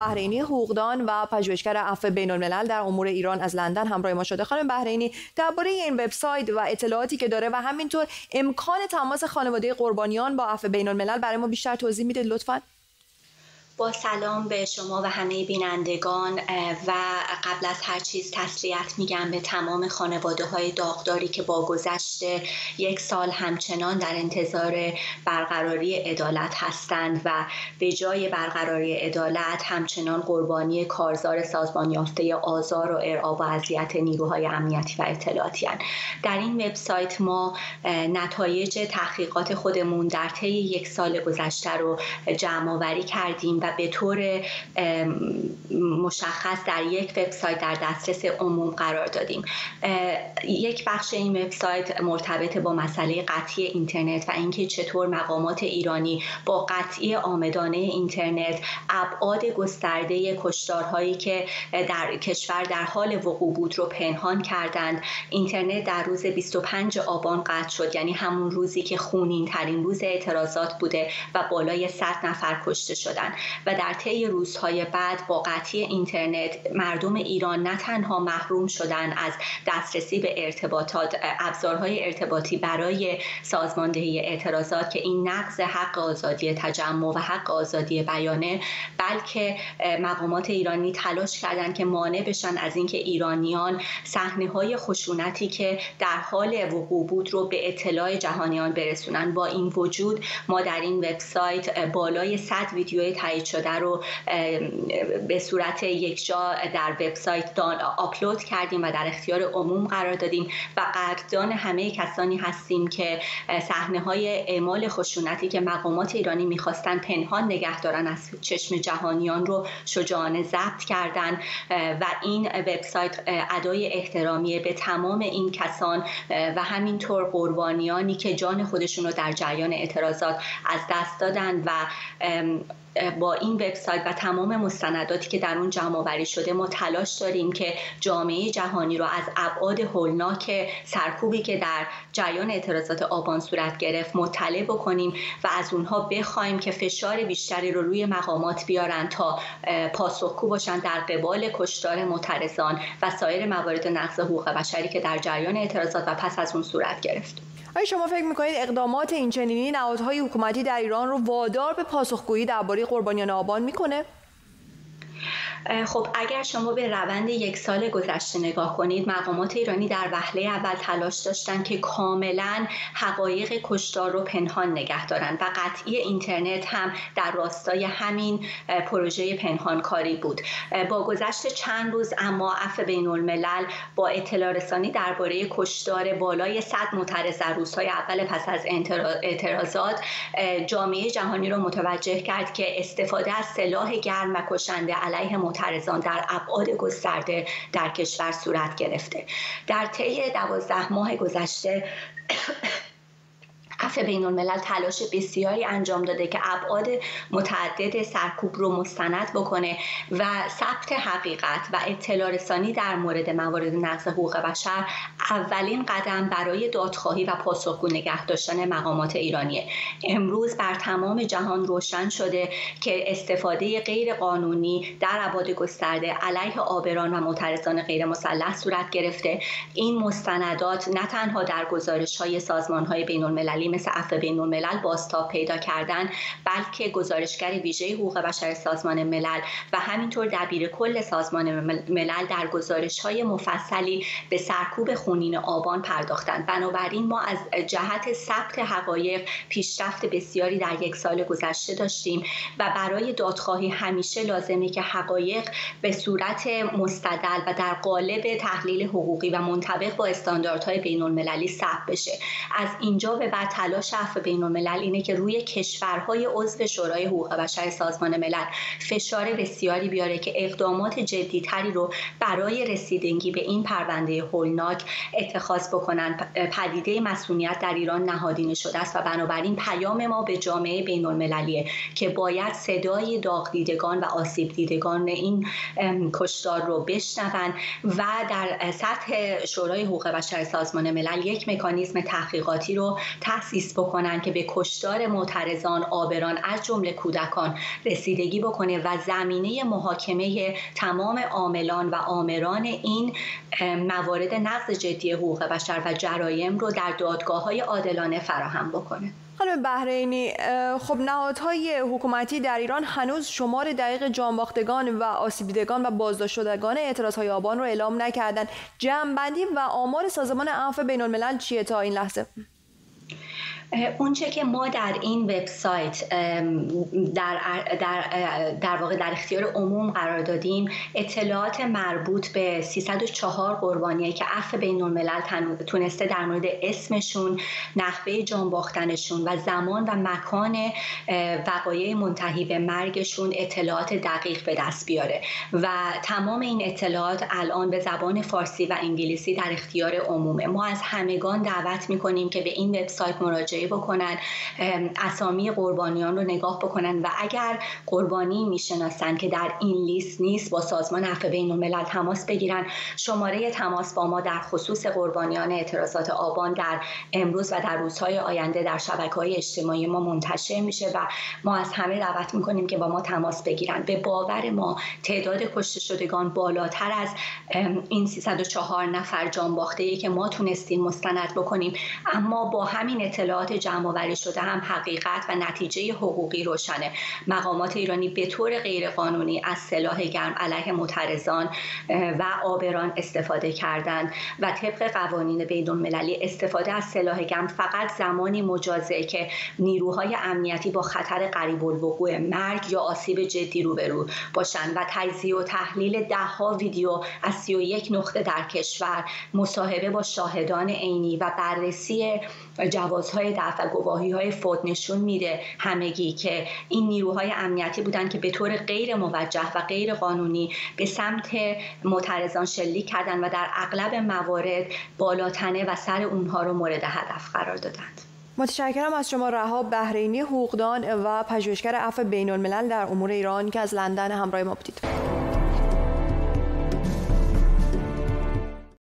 بحرینی حقوقدان و پژوهشگر عفو بین الملل در امور ایران از لندن همراه ما شده. خانم بحرینی درباره این وبسایت و اطلاعاتی که داره و همینطور امکان تماس خانواده قربانیان با عفو بین الملل برای ما بیشتر توضیح می‌دید لطفاً؟ با سلام به شما و همه بینندگان و قبل از هر چیز تسلیت میگم به تمام خانواده های داغداری که با گذشت یک سال همچنان در انتظار برقراری عدالت هستند و به جای برقراری عدالت همچنان قربانی کارزار سازمان یافته آزار و ارعاب و اذیت نیروهای امنیتی و اطلاعاتی هستند. در این وبسایت ما نتایج تحقیقات خودمون در طی یک سال گذشته رو جمع آوری کردیم و به طور مشخص در یک وبسایت در دسترس عموم قرار دادیم. یک بخش این وبسایت مرتبط با مسئله قطعی اینترنت و اینکه چطور مقامات ایرانی با قطعی آمدانه اینترنت ابعاد گسترده کشتارهایی که در کشور در حال وقوع بود رو پنهان کردند. اینترنت در روز 25 آبان قطع شد یعنی همون روزی که خونین ترین روز اعتراضات بوده و بالای 100 نفر کشته شدند و در طی روزهای بعد با قطعی اینترنت مردم ایران نه تنها محروم شدن از دسترسی به ارتباطات ابزارهای ارتباطی برای سازماندهی اعتراضات که این نقض حق آزادی تجمع و حق آزادی بیانه بلکه مقامات ایرانی تلاش کردند که مانع بشن از اینکه ایرانیان صحنه های خشونتی که در حال وقوع بود رو به اطلاع جهانیان برسونن. با این وجود ما در این وبسایت بالای 100 ویدیو تایید شده رو به صورت یکجا در وبسایت آپلود کردیم و در اختیار عموم قرار دادیم و قدردان همه کسانی هستیم که صحنه های اعمال خشونتی که مقامات ایرانی می‌خواستن پنهان نگه دارن از چشم جهانیان رو شجاعانه ضبط کردن و این وبسایت ادای احترامی به تمام این کسان و همینطور قربانیانی که جان خودشون رو در جریان اعتراضات از دست دادن و با این وبسایت و تمام مستنداتی که در اون جمع آوری شده ما تلاش داریم که جامعه جهانی رو از ابعاد هولناک سرکوبی که در جریان اعتراضات آبان صورت گرفت مطلع بکنیم و از اونها بخوایم که فشار بیشتری رو روی مقامات بیارن تا پاسخگو باشن در قبال کشتار معترضان و سایر موارد نقض حقوق بشری که در جریان اعتراضات و پس از اون صورت گرفت. آیا شما فکر می‌کنید اقدامات این چنینی نهادهای حکومتی در ایران رو وادار به پاسخگویی درباره قربانیان آبان می‌کنه؟ خب اگر شما به روند یک سال گذشته نگاه کنید مقامات ایرانی در وهله اول تلاش داشتن که کاملا حقایق کشتار رو پنهان نگه دارن و قطعی اینترنت هم در راستای همین پروژه پنهانکاری بود. با گذشت چند روز اما عفو بین الملل با اطلاع رسانی درباره کشتار بالای 100 معترض در روزهای اول پس از اعتراضات جامعه جهانی رو متوجه کرد که استفاده از سلاح گرم و کشنده علیه معترضان در ابعاد گسترده در کشور صورت گرفته. در طی دوازده ماه گذشته عفو بین الملل تلاش بسیاری انجام داده که ابعاد متعدد سرکوب رو مستند بکنه و ثبت حقیقت و اطلاع رسانی در مورد موارد نقض حقوق بشر اولین قدم برای دادخواهی و پاسخگو نگه داشتن مقامات ایرانیه. امروز بر تمام جهان روشن شده که استفاده غیر قانونی در ابعاد گسترده علیه آبران و معترضان غیر مسلح صورت گرفته. این مستندات نه تنها در گزارش های سازمان های بین المللی مثل عفو بین الملل بازتاب پیدا کردن بلکه گزارشگر ویژه حقوق بشر سازمان ملل و همینطور دبیر کل سازمان ملل در گزارش های مفصلی به سرکوب خونین آبان پرداختند. بنابراین ما از جهت ثبت حقایق پیشرفت بسیاری در یک سال گذشته داشتیم و برای دادخواهی همیشه لازمه که حقایق به صورت مستدل و در قالب تحلیل حقوقی و منطبق با استانداردهای بین المللی ثبت بشه. از اینجا به بعد تلاش عفو بین الملل اینه که روی کشورهای عضو شورای حقوق بشر سازمان ملل فشار بسیاری بیاره که اقدامات جدیتری رو برای رسیدگی به این پرونده هولناک اتخاذ بکنن. پدیده مسئولیت در ایران نهادینه شده است و بنابراین پیام ما به جامعه بین المللیه که باید صدای داغ دیدگان و آسیب دیدگان این کشتار رو بشنون و در سطح شورای حقوق بشر سازمان ملل یک مکانیزم تحقیقاتی رو تحصیل تأسیس بکنن که به کشتار معترضان آبران از جمله کودکان رسیدگی بکنه و زمینه محاکمه تمام عاملان و آمران این موارد نقض جدی حقوق بشر و جرایم رو در دادگاه های عادلانه فراهم بکنه. خانم بحرینی خب نهادهای حکومتی در ایران هنوز شمار دقیق جانباختگان و آسیبیدگان و بازداشت شدگان های آبان رو اعلام نکردن. جمعبندی و آمار سازمان عفو بین الملل چیه تا این لحظه؟ اونچه که ما در این وبسایت در, در, در واقع در اختیار عموم قرار دادیم اطلاعات مربوط به 304 قربانیه که عفو بین الملل تونسته در مورد اسمشون نحوه جان باختنشون و زمان و مکان وقایع منتهی به مرگشون اطلاعات دقیق به دست بیاره. و تمام این اطلاعات الان به زبان فارسی و انگلیسی در اختیار عمومه. ما از همگان دعوت می‌کنیم که به این وبسایت مراجعه بکنن اسامی قربانیان رو نگاه بکنن و اگر قربانی می‌شناسن که در این لیست نیست با سازمان عفو بین الملل تماس بگیرن. شماره تماس با ما در خصوص قربانیان اعتراضات آبان در امروز و در روزهای آینده در شبکه های اجتماعی ما منتشر میشه و ما از همه دعوت می‌کنیم که با ما تماس بگیرن. به باور ما تعداد کشته شدگان بالاتر از این 304 نفر جان باخته ای که ما تونستیم مستند بکنیم. اما با همین اطلاعات اطلاعات جمع آوری شده هم حقیقت و نتیجه حقوقی روشنه. مقامات ایرانی به طور غیرقانونی از سلاح گرم علیه معترضان و آبران استفاده کردند و طبق قوانین بین المللی استفاده از سلاح گرم فقط زمانی مجازه که نیروهای امنیتی با خطر قریب الوقوع مرگ یا آسیب جدی روبرو باشند و تجزیه و تحلیل دهها ویدیو از 31 نقطه در کشور مصاحبه با شاهدان عینی و بررسی جوازهای دفع گواهی های فوت نشون میده همگی که این نیروهای امنیتی بودن که به طور غیر موجه و غیر قانونی به سمت معترضان شلیک کردن و در اغلب موارد بالاتنه و سر اونها رو مورد هدف قرار دادند. متشکرم از شما رهاب بحرینی حقوقدان و پژوهشگر عفو بین الملل در امور ایران که از لندن همراه ما بودید.